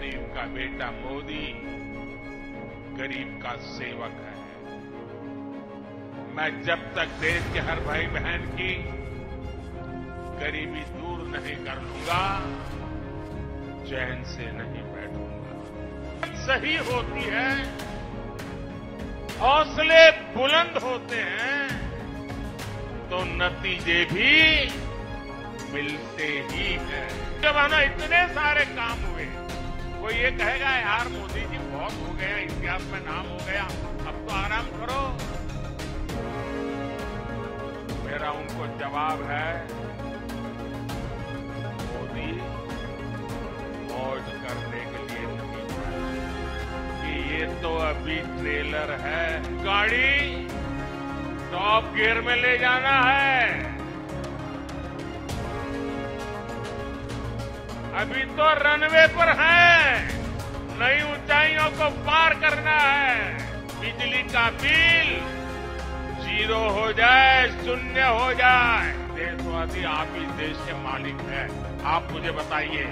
गरीब का बेटा मोदी गरीब का सेवक है। मैं जब तक देश के हर भाई बहन की गरीबी दूर नहीं कर लूँगा, चैन से नहीं बैठूँगा। सही होती है, हौसले बुलंद होते हैं तो नतीजे भी मिलते ही हैं। जब आना इतने सारे काम हुए। कोई ये कहेगा, यार, मोदी जी बहुत हो गया इतिहास में नाम हो गया, अब तो आराम करो। मेरा उनको जवाब है, मोदी, मौज करने के लिए नहीं कि ये तो अभी ट्रेलर है। गाड़ी टॉप गियर में ले जाना है। अभी तो रनवे पर है। नई ऊंचाइयों को पार करना है। बिजली का बिल ज़ीरो हो जाए, शून्य हो जाए। देशवासी, आप इस देश के मालिक हैं। आप मुझे बताइए,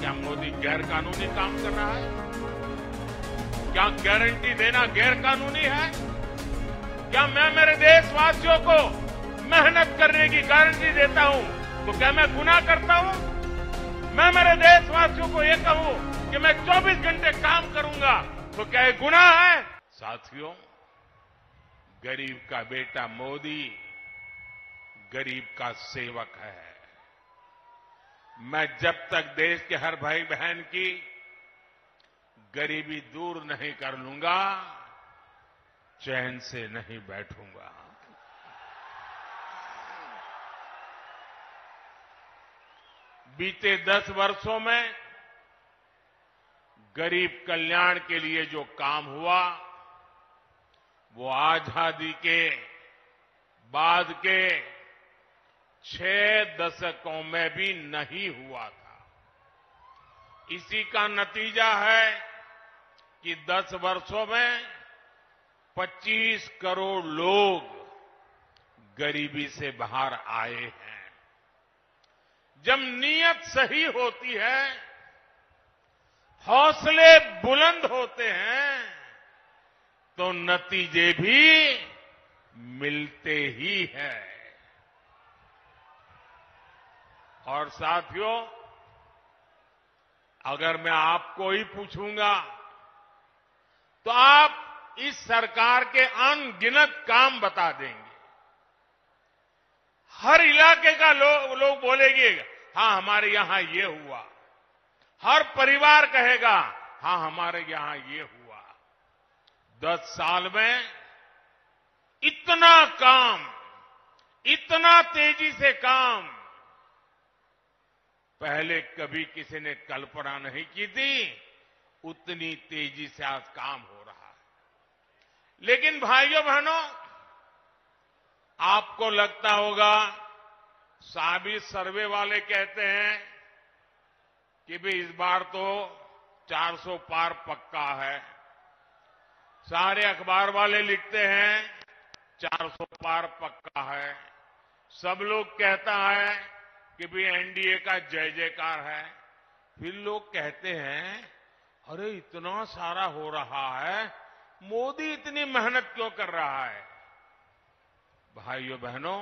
क्या मोदी गैर कानूनी काम कर रहा है? क्या गारंटी देना गैर कानूनी है? क्या मैं मेरे देशवासियों को मेहनत करने की गारंटी देता हूँ? तो क्या मैं गुनाह करता हूँ? मैं मेरे देशवासियों को ये कहूँ कि मैं 24 घंटे काम करूँगा तो क्या ये गुनाह है? साथियों, गरीब का बेटा मोदी गरीब का सेवक है। मैं जब तक देश के हर भाई बहन की गरीबी दूर नहीं कर लूँगा, चैन से नहीं बैठूँगा। बीते दस वर्षों में गरीब कल्याण के लिए जो काम हुआ, वो आज़ादी के बाद के छह दशकों में भी नहीं हुआ था। इसी का नतीजा है कि 10 वर्षों में 25 करोड़ लोग गरीबी से बाहर आए हैं। जब नीयत सही होती है, हौसले बुलंद होते हैं तो नतीजे भी मिलते ही हैं। और साथियों, अगर मैं आपको ही पूछूँगा तो आप इस सरकार के अनगिनत काम बता देंगे। हर इलाके का लोग लोग बोलेंगे हाँ हमारे यहाँ ये हुआ। हर परिवार कहेगा हाँ हमारे यहाँ ये हुआ। दस साल में इतना काम, इतना तेज़ी से काम, पहले कभी किसी ने कल्पना नहीं की थी, उतनी तेज़ी से आज काम हो रहा है। लेकिन भाइयों बहनों आपको लगता होगा साबित सर्वे वाले कहते हैं कि भाई इस बार तो 400 पार पक्का है। सारे अखबार वाले लिखते हैं 400 पार पक्का है। सब लोग कहता है कि भाई एनडीए का जय जयकार है। फिर लोग कहते हैं, अरे इतना सारा हो रहा है, मोदी इतनी मेहनत क्यों कर रहा है? भाइयों बहनों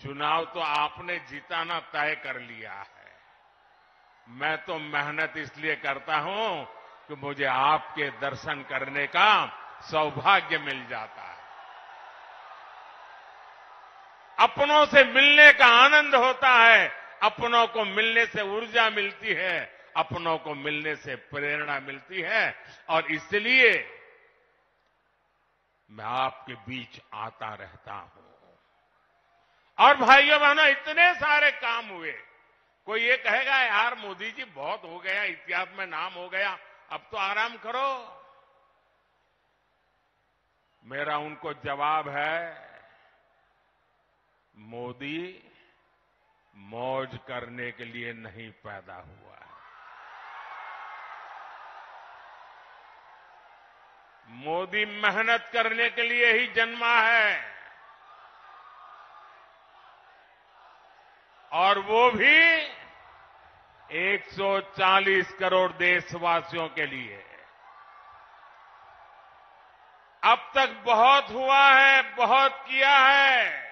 चुनाव तो आपने जीताना तय कर लिया है। मैं तो मेहनत इसलिए करता हूँ कि मुझे आपके दर्शन करने का सौभाग्य मिल जाता है। अपनों से मिलने का आनंद होता है, अपनों को मिलने से ऊर्जा मिलती है, अपनों को मिलने से प्रेरणा मिलती है। और इसलिए मैं आपके बीच आता रहता हूँ। और भाइयों बहनों, इतने सारे काम हुए। कोई ये कहेगा, यार, मोदी जी, बहुत हो गया, इतिहास में नाम हो गया, अब तो आराम करो। मेरा उनको जवाब है, मोदी, मौज करने के लिए नहीं पैदा हुआ है। मोदी मेहनत करने के लिए ही जन्मा है। और वो भी 140 करोड़ देशवासियों के लिए। अब तक बहुत हुआ है, बहुत किया है,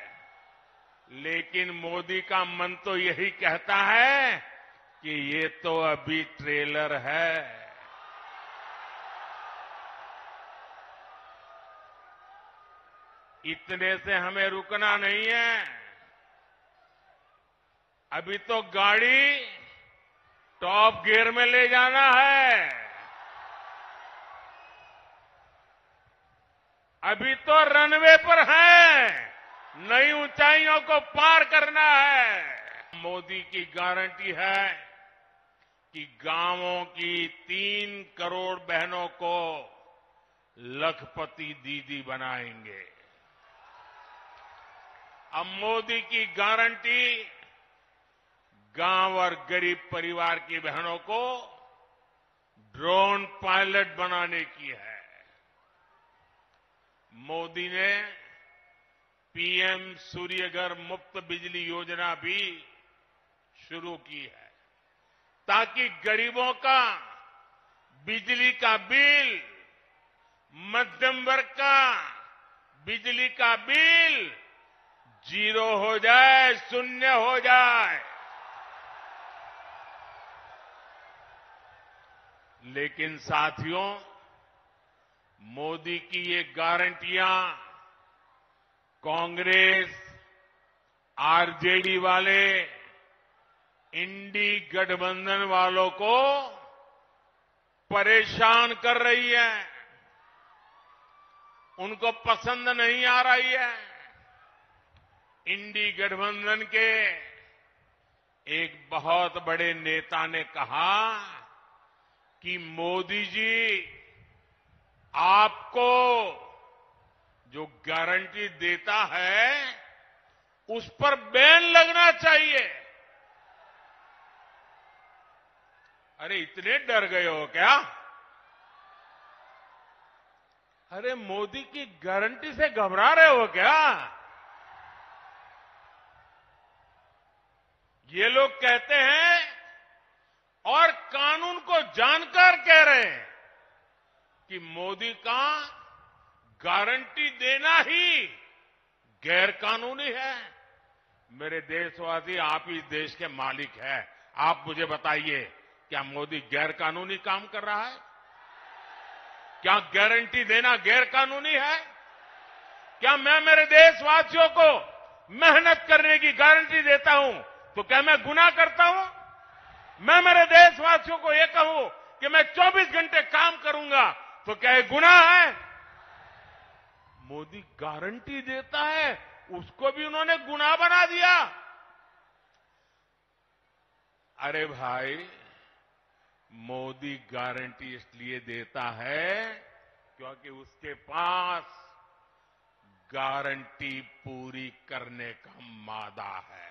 लेकिन मोदी का मन तो यही कहता है कि ये तो अभी ट्रेलर है। इतने से हमें रुकना नहीं है। अभी तो गाड़ी टॉप गियर में ले जाना है। अभी तो रनवे पर है। नई ऊंचाइयों को पार करना है। मोदी की गारंटी है कि गाँवों की तीन करोड़ बहनों को लखपति दीदी बनाएँगे। अब मोदी की गारंटी गाँव और गरीब परिवार की बहनों को ड्रोन पायलट बनाने की है। मोदी ने पीएम सूर्यघर मुफ़्त बिजली योजना भी शुरू की है, ताकि गरीबों का बिजली का बिल, मध्यम वर्ग का बिजली का बिल ज़ीरो हो जाए, शून्य हो जाए। लेकिन साथियों, मोदी की ये गारंटियाँ, कांग्रेस, आरजेडी वाले, इंडी गठबंधन वालों को परेशान कर रही है। उनको पसंद नहीं आ रही है। इंडी गठबंधन के एक बहुत बड़े नेता ने कहा कि मोदी जी, आपको जो गारंटी देता है, उस पर बैन लगना चाहिए। अरे, इतने डर गए हो क्या? अरे, मोदी की गारंटी से घबरा रहे हो क्या? ये लोग कहते हैं कानून को जानकर कह रहे हैं कि मोदी का गारंटी देना ही गैर कानूनी है। मेरे देशवासी, आप ही देश के मालिक हैं। आप मुझे बताइए, क्या मोदी गैर कानूनी काम कर रहा है? क्या गारंटी देना गैर कानूनी है? क्या मैं मेरे देशवासियों को मेहनत करने की गारंटी देता हूँ? तो क्या मैं गुना करता हूँ? मैं मेरे देशवासियों को यह कहूँ कि मैं 24 घंटे काम करूँगा तो क्या ये गुना है? मोदी गारंटी देता है, उसको भी उन्होंने गुना बना दिया। अरे भाई, मोदी गारंटी इसलिए देता है क्योंकि उसके पास गारंटी पूरी करने का मादा है।